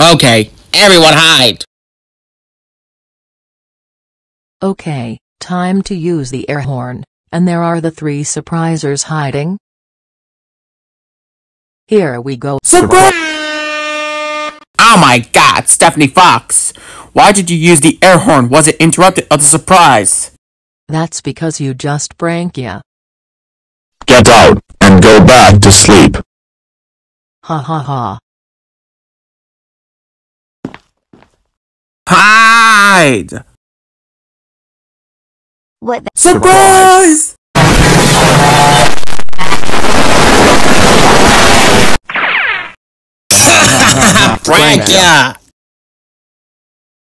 Okay, everyone hide! Okay, time to use the air horn, and there are the three surprisers hiding. Here we go. Surprise! Oh my god, Stephanie Fox! Why did you use the air horn? Was it interrupted of the surprise? That's because you just prank ya. Get out, and go back to sleep. Ha ha ha. Hide! What the Surprise! Prank ya!